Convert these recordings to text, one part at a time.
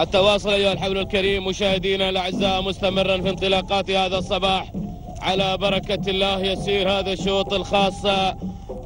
التواصل أيها الحبل الكريم مشاهدينا الأعزاء مستمرا في انطلاقات هذا الصباح على بركة الله يسير هذا الشوط الخاص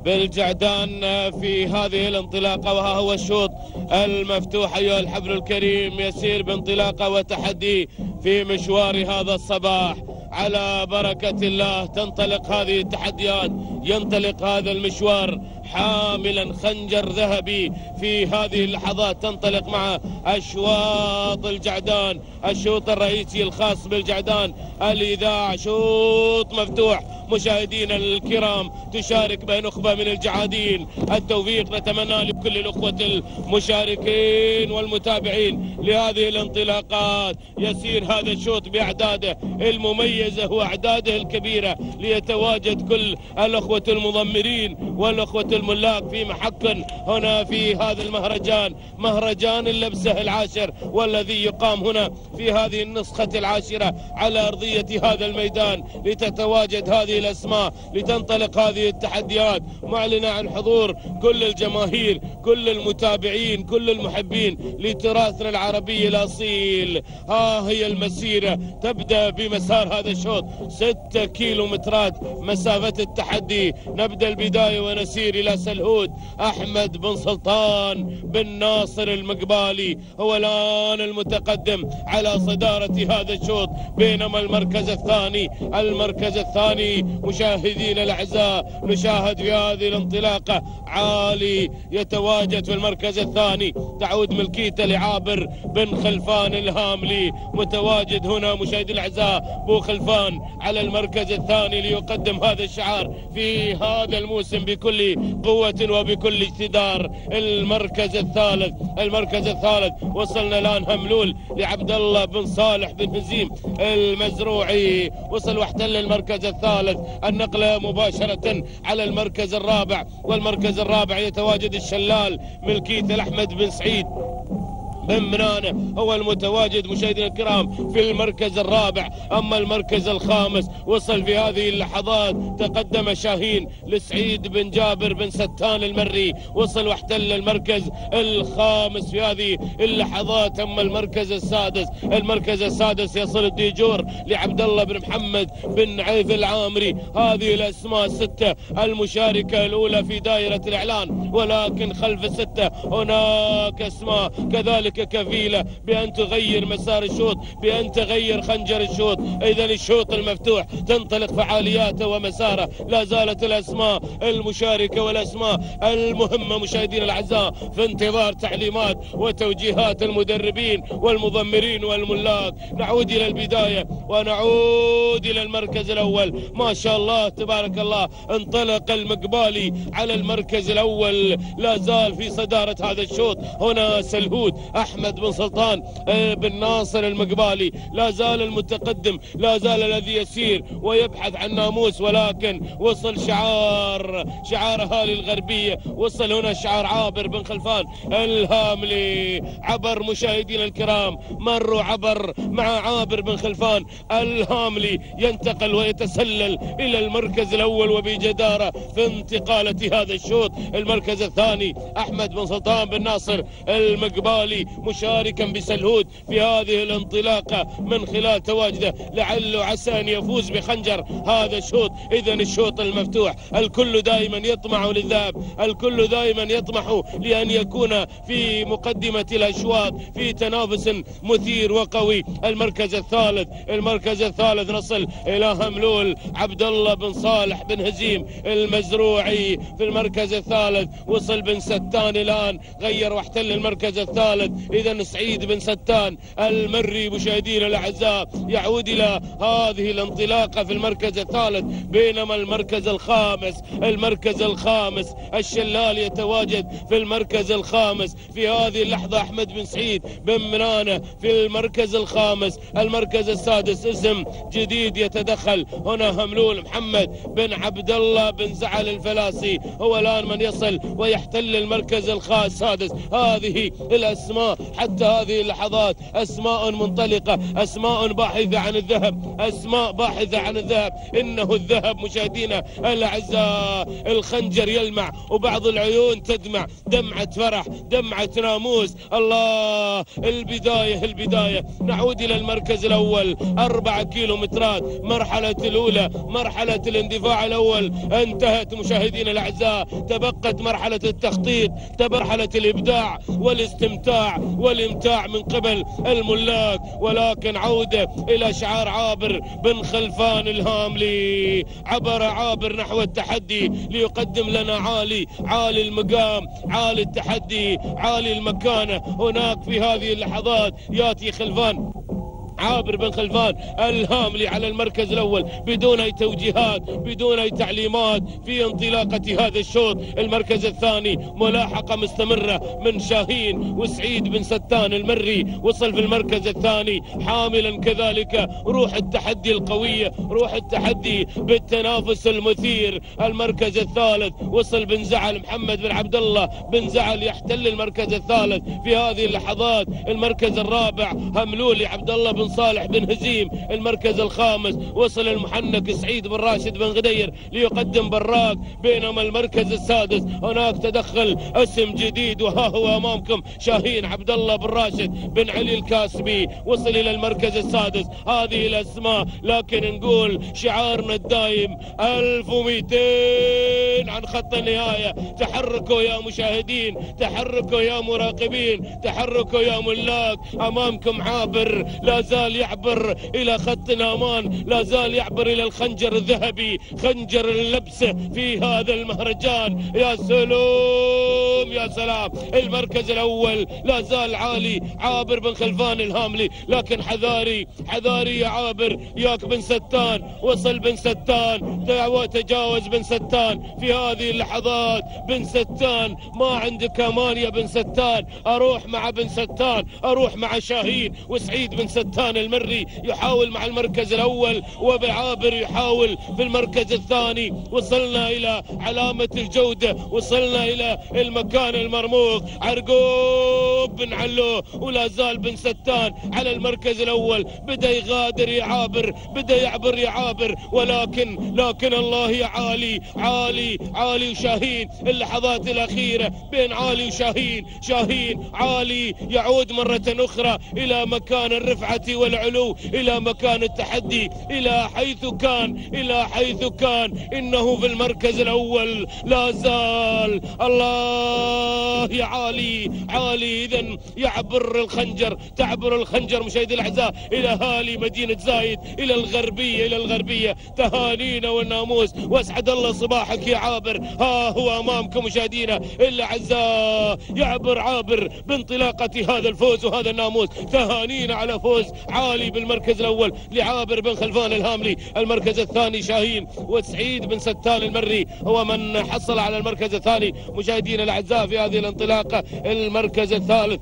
بالجعدان في هذه الانطلاقة وها هو الشوط المفتوح أيها الحبل الكريم يسير بانطلاقة وتحدي في مشوار هذا الصباح. على بركة الله تنطلق هذه التحديات ينطلق هذا المشوار حاملا خنجر ذهبي في هذه اللحظات تنطلق مع أشواط الجعدان الشوط الرئيسي الخاص بالجعدان الإذاعة شوط مفتوح. مشاهدينا الكرام تشارك به نخبة من الجعادين التوفيق نتمنى لكل الأخوة المشاركين والمتابعين لهذه الانطلاقات. يسير هذا الشوط بأعداده المميزة وأعداده الكبيرة ليتواجد كل الأخوة المضمرين والأخوة الملاك في محك هنا في هذا المهرجان. مهرجان اللبسة العاشر والذي يقام هنا في هذه النسخة العاشرة على أرضية هذا الميدان. لتتواجد هذه الأسماء لتنطلق هذه التحديات معلنة عن حضور كل الجماهير كل المتابعين كل المحبين لتراثنا العربي الأصيل. ها هي المسيرة. تبدأ بمسار هذا الشوط. ستة كيلومترات مسافة التحدي. نبدأ البداية ونسير إلى سلهود. أحمد بن سلطان بن ناصر المقبالي هو الآن المتقدم على صدارة هذا الشوط. بينما المركز الثاني المركز الثاني مشاهدين الأعزاء نشاهد في هذه الانطلاقة عالي يتواجد في المركز الثاني. تعود ملكيته لعابر بن خلفان الهاملي متواجد هنا مشاهدي الأعزاء. بو خلفان على المركز الثاني ليقدم هذا الشعار في هذا الموسم بكل قوة وبكل اقتدار. المركز الثالث المركز الثالث. وصلنا الآن هملول لعبد الله بن صالح بن هزيم المزروعي. وصل واحتل المركز الثالث. النقلة مباشرة على المركز الرابع والمركز الرابع يتواجد الشلال ملكية الأحمد بن سعيد. بن هو المتواجد مشاهدينا الكرام في المركز الرابع. أما المركز الخامس وصل في هذه اللحظات تقدم شاهين لسعيد بن جابر بن ستان المري. وصل واحتل المركز الخامس في هذه اللحظات. أما المركز السادس المركز السادس يصل الديجور لعبد الله بن محمد بن عيث العامري. هذه الأسماء الستة المشاركة الأولى في دائرة الإعلان. ولكن خلف الستة هناك أسماء. كذلك كفيلة بأن تغير مسار الشوط بأن تغير خنجر الشوط. إذا الشوط المفتوح تنطلق فعالياته ومساره. لا زالت الأسماء المشاركة والأسماء المهمة مشاهدينا الأعزاء في انتظار تعليمات وتوجيهات المدربين والمضمرين والملاك. نعود إلى البداية ونعود إلى المركز الأول. ما شاء الله تبارك الله انطلق المقبالي على المركز الأول. لا زال في صدارة هذا الشوط. هنا سلهود. أحمد بن سلطان آه، بن ناصر المقبالي. لا زال المتقدم لا زال الذي يسير ويبحث عن ناموس ولكن وصل شعار شعار أهالي الغربية. وصل هنا شعار عابر بن خلفان الهاملي. عبر مشاهدينا الكرام مروا عبر مع عابر بن خلفان الهاملي. ينتقل ويتسلل إلى المركز الأول وبجدارة في انتقالة هذا الشوط. المركز الثاني أحمد بن سلطان بن ناصر المقبالي. مشاركا بسلهود في هذه الانطلاقة من خلال تواجده. لعله عسى أن يفوز بخنجر. هذا الشوط إذا الشوط المفتوح. الكل دائما يطمع للذهب الكل دائما يطمح لأن يكون في مقدمة الأشواط في تنافس مثير وقوي. المركز الثالث المركز الثالث نصل إلى هملول عبد الله بن صالح بن هزيم المزروعي في المركز الثالث. وصل بن ستان الآن غير واحتل المركز الثالث. إذا سعيد بن ستان المري مشاهدينا الأعزاء يعود إلى هذه الانطلاقة في المركز الثالث بينما المركز الخامس المركز الخامس الشلال يتواجد في المركز الخامس. في هذه اللحظة أحمد بن سعيد بن منانة في المركز الخامس. المركز السادس اسم جديد يتدخل. هنا هملول محمد بن عبد الله بن زعل الفلاسي هو الآن من يصل ويحتل المركز السادس. هذه الأسماء حتى هذه اللحظات أسماء منطلقة أسماء باحثة عن الذهب أسماء باحثة عن الذهب. إنه الذهب مشاهدينا الأعزاء الخنجر يلمع وبعض العيون تدمع. دمعة فرح دمعة ناموس. الله البداية البداية. نعود إلى المركز الأول. أربعة كيلومترات. مرحلة الأولى مرحلة الاندفاع الأول. انتهت مشاهدينا الأعزاء. تبقت مرحلة التخطيط مرحلة الإبداع والاستمتاع. والإمتاع من قبل الملاك. ولكن عودة إلى شعار عابر بن خلفان الهاملي. عبر عابر نحو التحدي ليقدم لنا عالي عالي المقام عالي التحدي عالي المكانة. هناك في هذه اللحظات ياتي خلفان. عابر بن خلفان الهاملي على المركز الأول بدون أي توجيهات بدون أي تعليمات في انطلاقة هذا الشوط. المركز الثاني ملاحقة مستمرة من شاهين وسعيد بن ستان المري وصل في المركز الثاني حاملا كذلك. روح التحدي القوية روح التحدي بالتنافس المثير. المركز الثالث وصل بن زعل محمد بن عبد الله. بن زعل يحتل المركز الثالث في هذه اللحظات. المركز الرابع هملولي عبد الله بن صالح بن هزيم المركز الخامس وصل المحنك سعيد بن راشد بن غدير ليقدم براق بينما المركز السادس. هناك تدخل اسم جديد وها هو أمامكم شاهين عبد الله بن راشد بن علي الكاسبي. وصل إلى المركز السادس. هذه الأسماء لكن نقول شعارنا الدايم 1200 عن خط النهاية. تحركوا يا مشاهدين تحركوا يا مراقبين تحركوا يا ملاك. أمامكم عابر لا زال زال يعبر إلى خط الأمان لا زال يعبر إلى الخنجر الذهبي خنجر اللبسة في هذا المهرجان. يا سلام يا سلام. المركز الأول لا زال عالي عابر بن خلفان الهاملي. لكن حذاري حذاري يا عابر. ياك بن ستان وصل بن ستان. تجاوز بن ستان. في هذه اللحظات بن ستان ما عندك أمان يا بن ستان. أروح مع بن ستان أروح مع شاهين وسعيد بن ستان. سلطان المري يحاول مع المركز الأول وبعابر يحاول في المركز الثاني. وصلنا إلى علامة الجودة وصلنا إلى المكان المرموق. عرقوب بن علو ولا زال بن ستان على المركز الأول. بدأ يغادر يعابر بدأ يعبر يعابر. ولكن لكن الله يا عالي عالي عالي وشاهين. اللحظات الأخيرة بين عالي وشاهين. شاهين عالي يعود مرة أخرى إلى مكان الرفعة والعلو إلى مكان التحدي إلى حيث كان إلى حيث كان. إنه في المركز الأول لا زال. الله يا عالي عالي إذا يعبر الخنجر تعبر الخنجر مشاهدي الأعزاء إلى هالي مدينة زايد إلى الغربية إلى الغربية. تهانينا والناموس. واسعد الله صباحك يا عابر. ها هو أمامكم مشاهدينا. الأعزاء يعبر عابر بانطلاقة هذا الفوز وهذا الناموس. تهانينا على فوز. عالي بالمركز الأول لعابر بن خلفان الهاملي المركز الثاني شاهين وسعيد بن ستان المري هو من حصل على المركز الثاني. مشاهدينا الأعزاء في هذه الانطلاقة المركز الثالث.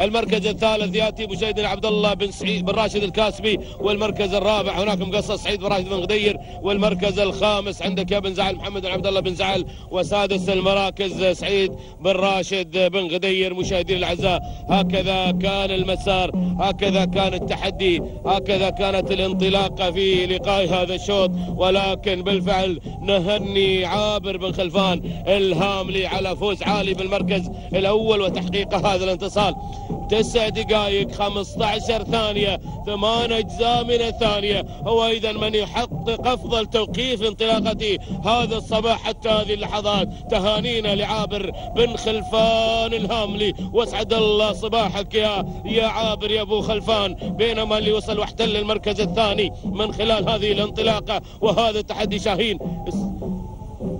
المركز الثالث يأتي مشاهدنا عبد الله بن سعيد بن راشد الكاسبي والمركز الرابع هناك مقصص سعيد بن راشد بن غدير والمركز الخامس عندك يا بن زعل محمد بن عبد الله بن زعل وسادس المراكز سعيد بن راشد بن غدير مشاهدينا الأعزاء. هكذا كان المسار هكذا كان التحدي هكذا كانت الانطلاقة في لقاء هذا الشوط ولكن بالفعل نهني عابر بن خلفان الهاملي على فوز عالي بالمركز الأول وتحقيق هذا الانتصار. تسع دقائق 15 ثانية ثمان أجزاء من الثانية. هو إذا من يحقق أفضل توقيف انطلاقة هذا الصباح حتى هذه اللحظات. تهانينا لعابر بن خلفان الهاملي. واسعد الله صباحك يا يا عابر يا أبو خلفان. بينما اللي وصل واحتل المركز الثاني من خلال هذه الانطلاقة. وهذا تحدي شاهين.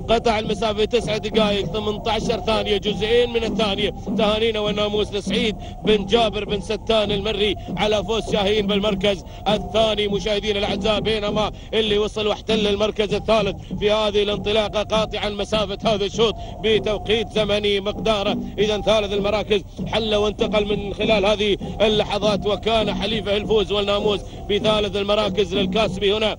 قطع المسافة تسع دقائق 18 ثانية جزئين من الثانية. تهانينا والناموس لسعيد بن جابر بن ستان المري على فوز شاهين بالمركز الثاني. مشاهدينا الأعزاء بينما اللي وصل واحتل المركز الثالث في هذه الانطلاقة قاطعا مسافة هذا الشوط بتوقيت زمني مقداره. إذا ثالث المراكز حل وانتقل من خلال هذه اللحظات وكان حليفه الفوز والناموس بثالث المراكز للكاسبي هنا.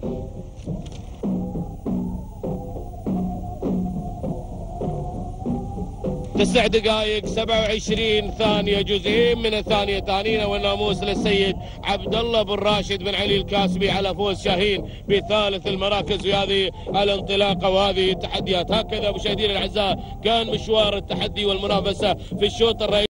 تسع دقائق 27 ثانية جزئين من الثانية. تهانينا والناموس للسيد عبد الله بن راشد بن علي الكاسبي على فوز شاهين بثالث المراكز في هذه الانطلاقة وهذه التحديات. هكذا مشاهدينا الأعزاء كان مشوار التحدي والمنافسة في الشوط الرئيسي.